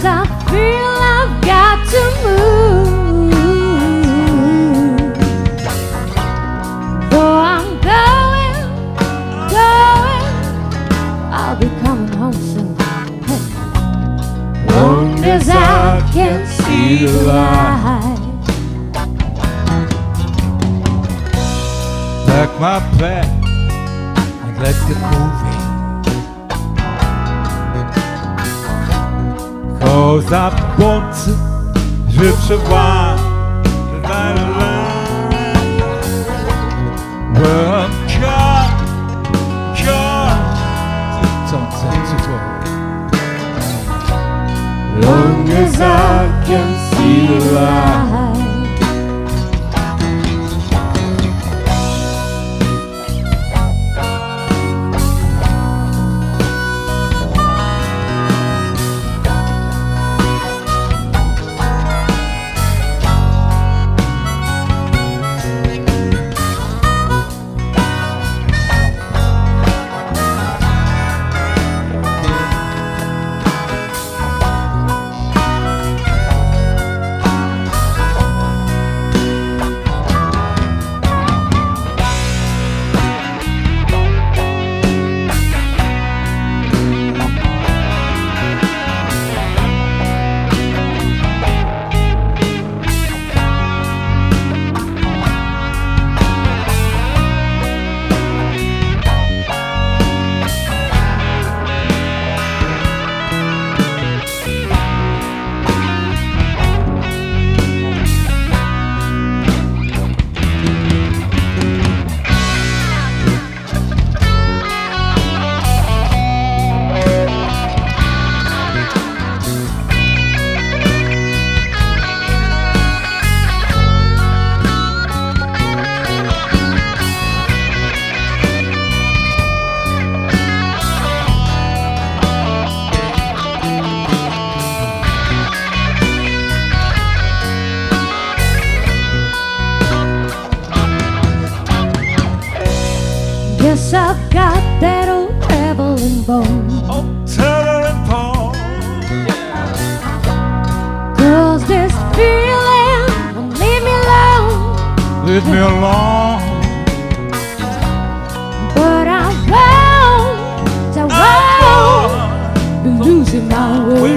Sometimes I feel I've got to move. Though I'm going, going I'll be coming home soon. Hey. Long as I can see the light. Pack my pack and let it move Caught. Don't say Long as I can see the light. Bone. Oh, tell and Paul. Cause this feeling won't leave me alone. Leave me alone. But I won't, I won't be losing my way